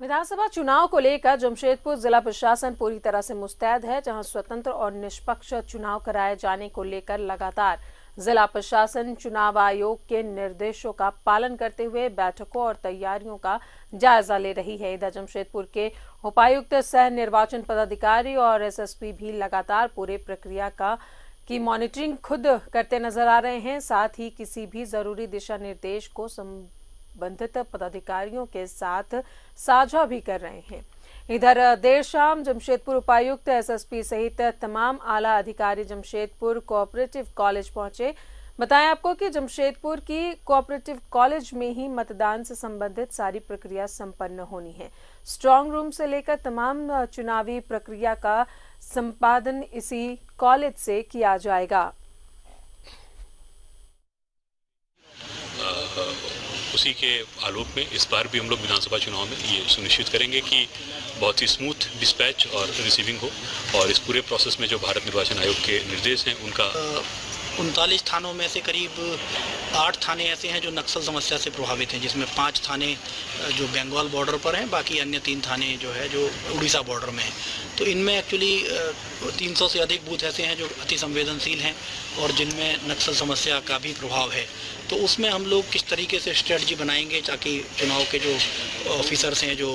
विधानसभा चुनाव को लेकर जमशेदपुर जिला प्रशासन पूरी तरह से मुस्तैद है, जहाँ स्वतंत्र और निष्पक्ष चुनाव कराए जाने को लेकर लगातार जिला प्रशासन, चुनाव आयोग के निर्देशों का पालन करते हुए बैठकों और तैयारियों का जायजा ले रही है। इधर जमशेदपुर के उपायुक्त, सह निर्वाचन पदाधिकारी और एसएसपी भी लगातार पूरे प्रक्रिया का, की मॉनिटरिंग खुद करते नज़र आ रहे हैं। साथ ही किसी भी ज़रूरी दिशा निर्देश को संबंधित पदाधिकारियों के साथ साझा भी कर रहे हैं। इधर, देर शाम जमशेदपुर उपायुक्त एसएसपी सहित तमाम आला अधिकारी जमशेदपुर कोऑपरेटिव कॉलेज पहुँचे। बताएँ आपको कि जमशेदपुर की कोऑपरेटिव कॉलेज में ही मतदान से संबंधित सारी प्रक्रिया संपन्न होनी है। स्ट्रांग रूम से लेकर तमाम चुनावी प्रक्रिया का संपादन इसी कॉलेज से किया जाएगा। उसी के आलोक में इस बार भी हम लोग विधानसभा चुनाव में ये सुनिश्चित करेंगे कि बहुत ही स्मूथ डिस्पैच और रिसीविंग हो और इस पूरे प्रोसेस में जो भारत निर्वाचन आयोग के निर्देश हैं, उनका उनतालीस थानों में से करीब आठ थाने ऐसे हैं जो नक्सल समस्या से प्रभावित हैं, जिसमें पाँच थाने जो बंगाल बॉर्डर पर हैं, बाकी अन्य तीन थाने जो है, जो उड़ीसा बॉर्डर में हैं। तो इनमें एक्चुअली 300 से अधिक बूथ ऐसे हैं जो अति संवेदनशील हैं और जिनमें नक्सल समस्या का भी प्रभाव है। तो उसमें हम लोग किस तरीके से स्ट्रेटजी बनाएँगे ताकि चुनाव के जो ऑफिसर्स हैं, जो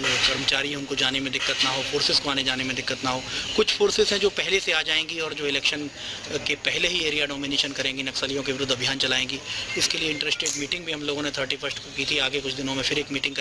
कर्मचारी हैं, उनको जाने में दिक्कत ना हो फोर्सेस को आने जाने में दिक्कत ना हो। कुछ फोर्सेस हैं जो पहले से आ जाएँगी और जो इलेक्शन के पहले ही एरिया डोमिनेशन करेंगी, नक्सलियों के विरुद्ध अभियान चलाएँगी। इसके लिए इंटरेस्टेड मीटिंग भी हम लोगों ने थर्टी को की थी। आगे कुछ दिनों में फिर एक मीटिंग